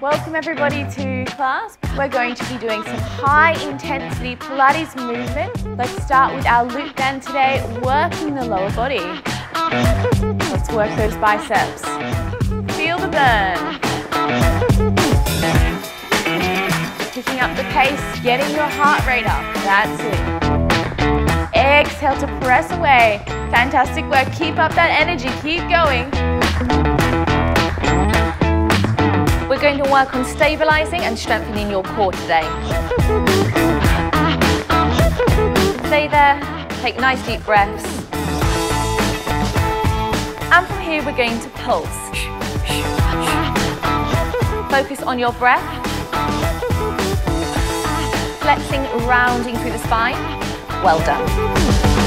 Welcome everybody to class. We're going to be doing some high intensity Pilates movement. Let's start with our loop band today, working the lower body. Let's work those biceps. Feel the burn. Picking up the pace, getting your heart rate up. That's it. Exhale to press away. Fantastic work. Keep up that energy. Keep going. We're going to work on stabilizing and strengthening your core today. Stay there, take nice deep breaths. And from here, we're going to pulse. Focus on your breath. Flexing, rounding through the spine. Well done.